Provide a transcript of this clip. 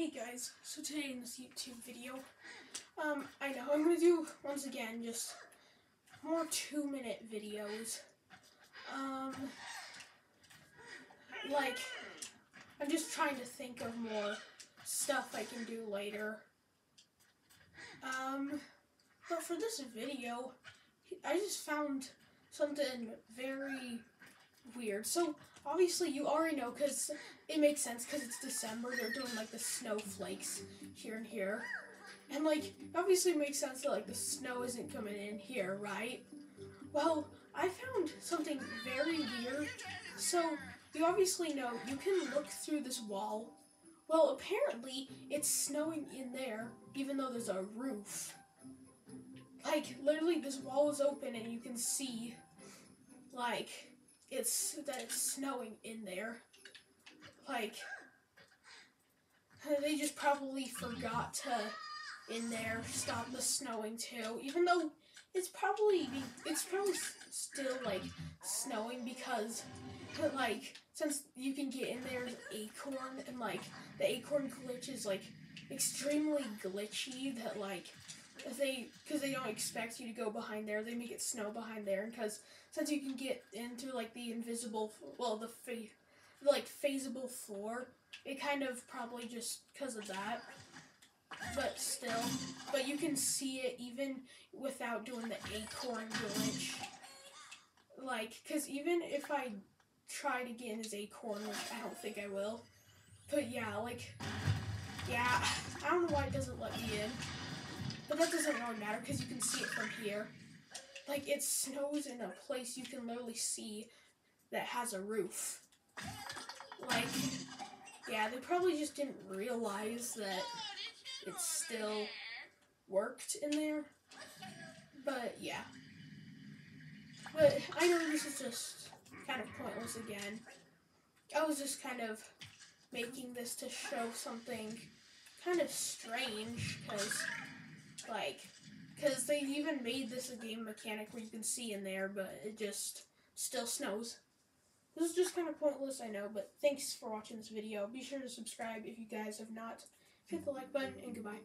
Hey guys, so today in this YouTube video, um, I know I'm gonna do once again just more two minute videos. Um, like, I'm just trying to think of more stuff I can do later. Um, but for this video, I just found something very weird. So, obviously, you already know because it makes sense because it's December. They're doing like the snowflakes here and here. And like, obviously makes sense that like the snow isn't coming in here, right? Well, I found something very weird. So, you obviously know you can look through this wall. Well, apparently, it's snowing in there, even though there's a roof. Like, literally, this wall is open and you can see, like, it's that it's snowing in there. Like, they just probably forgot to, in there, stop the snowing too. Even though it's probably, it's probably still, like, snowing because, like, since you can get in there acorn and, like, the acorn glitch is, like, extremely glitchy that, like, they because they don't expect you to go behind there. They make it snow behind there because since you can get into like the invisible well the fa- like phasable floor it kind of probably just because of that. But still but you can see it even without doing the acorn glitch. Like because even if i try to get in his acorn which i don't think i will but yeah like yeah i don't know why it doesn't let me in but that doesn't really matter because you can see it from here. Like it snows in a place you can literally see that has a roof. Like, yeah, they probably just didn't realize that it still worked in there. But yeah. But I know this is just kind of pointless again. I was just kind of making this to show something kind of strange because they even made this a game mechanic where you can see in there, but it just still snows. This is just kind of pointless, I know, but thanks for watching this video. Be sure to subscribe if you guys have not. Hit the like button, and goodbye.